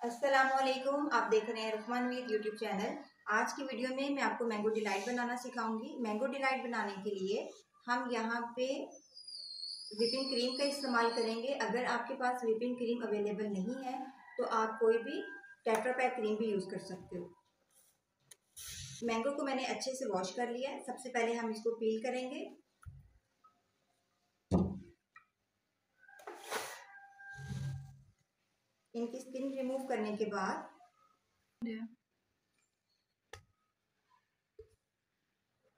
असलकुम आप देख रहे हैं रुकमान वीर यूट्यूब चैनल। आज की वीडियो में मैं आपको मैंगो डिलाइट बनाना सिखाऊँगी। मैंगो डिलाइट बनाने के लिए हम यहाँ पे विपिंग क्रीम का इस्तेमाल करेंगे। अगर आपके पास विपिंग क्रीम अवेलेबल नहीं है तो आप कोई भी टेट्रापैक क्रीम भी यूज़ कर सकते हो। मैंगो को मैंने अच्छे से वॉश कर लिया सबसे पहले हम इसको पील करेंगे। इनकी स्किन रिमूव करने के बाद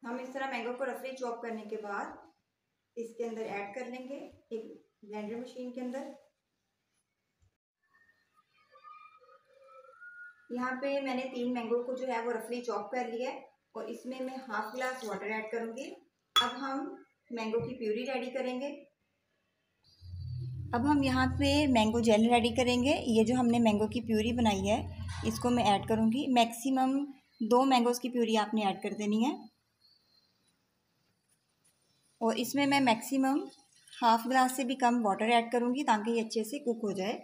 हम इस तरह मैंगो को रफली चॉप करने के बाद इसके अंदर ऐड कर लेंगे एक ब्लेंडर मशीन के अंदर। यहाँ पे मैंने तीन मैंगो को जो है वो रफली चॉप कर लिया है और इसमें मैं हाफ़ ग्लास वाटर ऐड करूँगी। अब हम मैंगो की प्यूरी रेडी करेंगे। अब हम यहाँ पे मैंगो जेल रेडी करेंगे। ये जो हमने मैंगो की प्यूरी बनाई है, इसको मैं ऐड करूँगी। मैक्सिमम दो मैंगोज़ की प्यूरी आपने ऐड कर देनी है। और इसमें मैं मैक्सिमम हाफ़ ग्लास से भी कम वाटर ऐड करूँगी ताकि ये अच्छे से कुक हो जाए।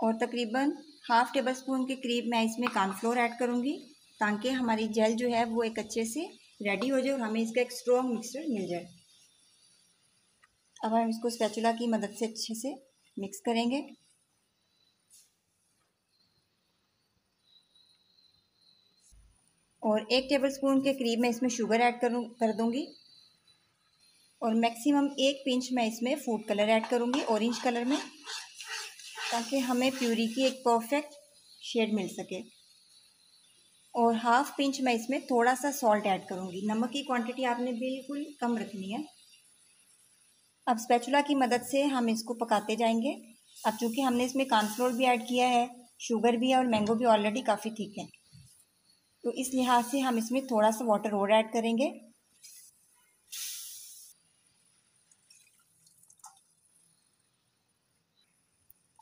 और तकरीबन हाफ़ टेबल स्पून के करीब मैं इसमें कॉर्नफ्लोर ऐड करूँगी ताकि हमारी जेल जो है वो एक अच्छे से रेडी हो जाए और हमें इसका एक स्ट्रॉन्ग मिक्सचर मिल जाए। अब हम इसको स्पैचुला की मदद से अच्छे से मिक्स करेंगे। और एक टेबलस्पून के करीब मैं इसमें शुगर ऐड करूँ, कर दूँगी। और मैक्सिमम एक पिंच मैं इसमें फ़ूड कलर ऐड करूँगी ऑरेंज कलर में, ताकि हमें प्यूरी की एक परफेक्ट शेड मिल सके। और हाफ़ पिंच मैं इसमें थोड़ा सा सॉल्ट ऐड करूँगी। नमक की क्वांटिटी आपने बिल्कुल कम रखनी है। अब स्पैचुला की मदद से हम इसको पकाते जाएँगे। अब चूँकि हमने इसमें कॉर्नफ्लोर भी ऐड किया है शुगर भी है और मैंगो भी ऑलरेडी काफ़ी ठीक है। तो इस लिहाज से हम इसमें थोड़ा सा वाटर और ऐड करेंगे।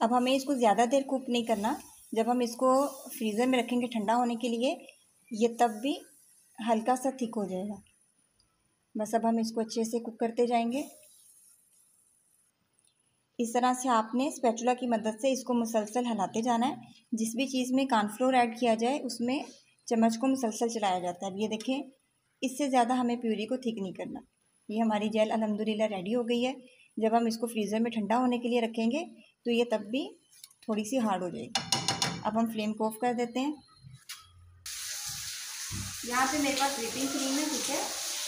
अब हमें इसको ज़्यादा देर कुक नहीं करना। जब हम इसको फ्रीज़र में रखेंगे ठंडा होने के लिए, ये तब भी हल्का सा थिक हो जाएगा। बस अब हम इसको अच्छे से कुक करते जाएँगे। इस तरह से आपने स्पैचुला की मदद से इसको मुसलसल हिलाते जाना है। जिस भी चीज़ में कॉर्नफ्लोर ऐड किया जाए, उसमें चम्मच को मुसलसल चलाया जाता है। अब ये देखें, इससे ज़्यादा हमें प्यूरी को ठीक नहीं करना। ये हमारी जेल अलहमदिल्ला रेडी हो गई है। जब हम इसको फ्रीज़र में ठंडा होने के लिए रखेंगे तो ये तब भी थोड़ी सी हार्ड हो जाएगी। अब हम फ्लेम को ऑफ़ कर देते हैं। यहाँ पे मेरे पास व्हिपिंग क्रीम है, ठीक है?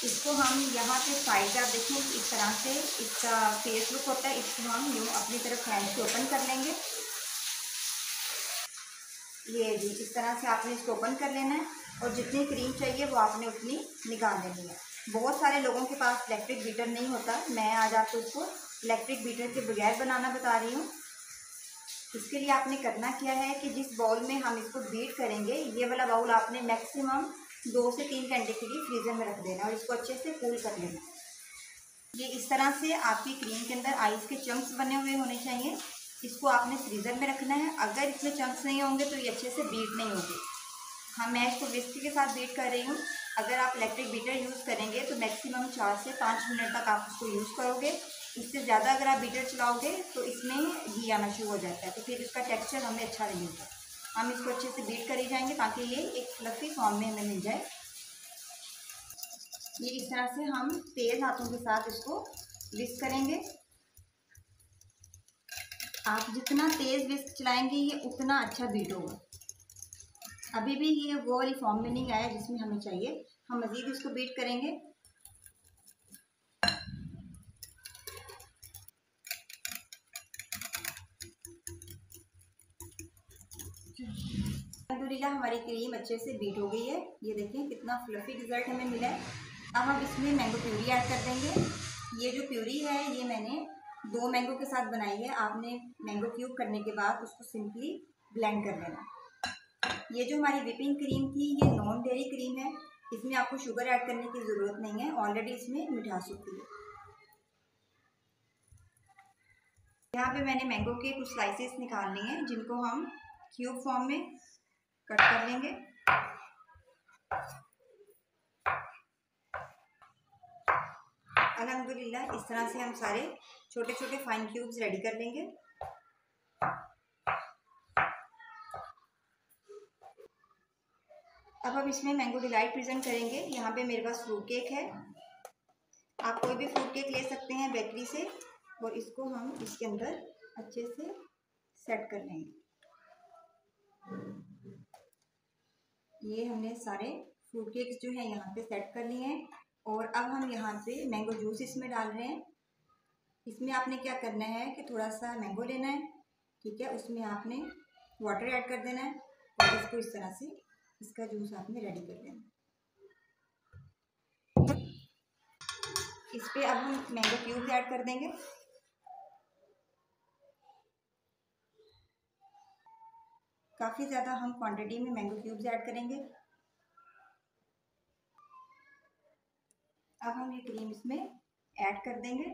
इसको हम यहाँ पे साइड आप देखें, इस तरह से इसका फेस लुक होता है, इसको हम यूँ अपनी तरफ़ हैंड से ओपन कर लेंगे। ये जी, इस तरह से आपने इसको ओपन कर लेना है और जितनी क्रीम चाहिए वो आपने उतनी निकाल लेनी है। बहुत सारे लोगों के पास इलेक्ट्रिक बीटर नहीं होता। मैं आज आपको इसको इलेक्ट्रिक बीटर के बगैर बनाना बता रही हूँ। इसके लिए आपने करना क्या है कि जिस बाउल में हम इसको बीट करेंगे, ये वाला बाउल आपने मैक्सिमम दो से तीन घंटे के लिए फ्रीज़र में रख देना और इसको अच्छे से कूल कर लेना। ये इस तरह से आपकी क्रीम के अंदर आइस के चंक्स बने हुए होने चाहिए। इसको आपने फ्रीज़र में रखना है। अगर इसमें चंक्स नहीं होंगे तो ये अच्छे से बीट नहीं होगी। हाँ मैं इसको विस्की के साथ बीट कर रही हूँ। अगर आप इलेक्ट्रिक बीटर यूज़ करेंगे तो मैक्सिमम चार से पाँच मिनट तक आप उसको यूज़ करोगे। इससे ज़्यादा अगर आप बीटर चलाओगे तो इसमें घी आना शुरू हो जाता है। तो फिर इसका टेक्सचर हमें अच्छा नहीं होता। हम इसको अच्छे से बीट करी जाएँगे ताकि ये एक फ्लफी फॉर्म में हमें मिल जाए। ये इस तरह से हम तेज़ हाथों के साथ इसको विस्क करेंगे। आप जितना तेज़ विस्क चलाएँगे, ये उतना अच्छा बीट होगा। अभी भी ये वो वाली फॉर्म में नहीं आया जिसमें हमें चाहिए। हम मज़ीद इसको बीट करेंगे। अलहमदिल्ला हमारी क्रीम अच्छे से बीट हो गई है। ये देखें कितना फ्लफी रिज़ल्ट हमें मिला है। अब हम इसमें मैंगो प्यूरी ऐड कर देंगे। ये जो प्यूरी है, ये मैंने दो मैंगो के साथ बनाई है। आपने मैंगो क्यूब करने के बाद उसको सिंपली ब्लेंड कर लेना। ये जो हमारी विपिंग क्रीम थी ये नॉन डेरी क्रीम है, इसमें आपको शुगर ऐड करने की ज़रूरत नहीं है। ऑलरेडी इसमें मिठास होती है। यहाँ पे मैंने मैंगो के कुछ स्लाइसेस निकालने हैं, जिनको हम क्यूब फॉर्म में कट कर लेंगे। अलहमदुल्ला इस तरह से हम सारे छोटे छोटे फाइन क्यूब्स रेडी कर लेंगे। अब हम इसमें मैंगो डिलाइट प्रेजेंट करेंगे। यहाँ पे मेरे पास फ्रूट केक है। आप कोई भी फ्रूट केक ले सकते हैं बेकरी से, और इसको हम इसके अंदर अच्छे से सेट कर लेंगे। ये हमने सारे फ्रूट केक्स जो है यहाँ पे सेट कर लिए हैं और अब हम यहाँ पे मैंगो जूस इसमें डाल रहे हैं। इसमें आपने क्या करना है कि थोड़ा सा मैंगो लेना है, ठीक है? उसमें आपने वाटर ऐड कर देना है और इसको इस तरह से इसका जूस आपने रेडी कर लेना इस पर अब हम मैंगो क्यूब ऐड कर देंगे। काफ़ी ज़्यादा हम क्वांटिटी में मैंगो क्यूब्स ऐड करेंगे। अब हम ये क्रीम इसमें ऐड कर देंगे।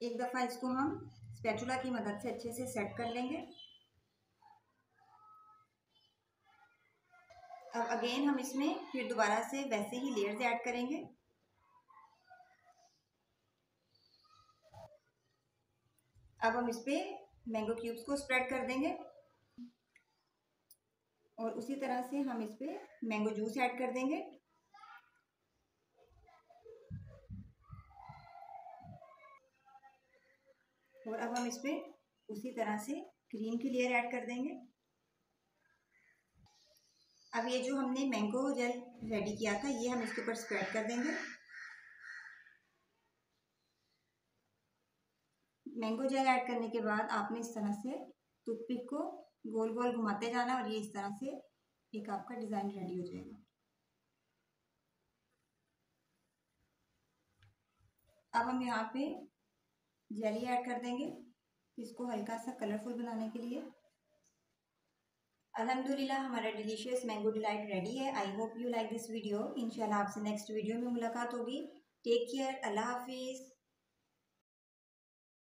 एक दफ़ा इसको हम स्पैचुला की मदद से अच्छे से सेट कर लेंगे। अब अगेन हम इसमें फिर दोबारा से वैसे ही लेयर्स ऐड करेंगे। अब हम इस पर मैंगो क्यूब्स को स्प्रेड कर देंगे। और उसी तरह से हम इस पर मैंगो जूस ऐड कर देंगे। और अब हम इस पर उसी तरह से क्रीम की लेयर ऐड कर देंगे। अब ये जो हमने मैंगो जेल रेडी किया था, ये हम इसके ऊपर स्प्रेड कर देंगे। मैंगो जेल ऐड करने के बाद आपने इस तरह से टूथपिक को गोल गोल घुमाते जाना और ये इस तरह से एक आपका डिज़ाइन रेडी हो जाएगा। अब हम यहाँ पे जेली ऐड कर देंगे, इसको हल्का सा कलरफुल बनाने के लिए। अल्हम्दुलिल्लाह, हमारा डिलीशियस मैंगो डिलाइट रेडी है। I hope you like this video इंशाल्लाह आपसे नेक्स्ट वीडियो में मुलाकात होगी। टेक केयर अल्लाह हाफिज़।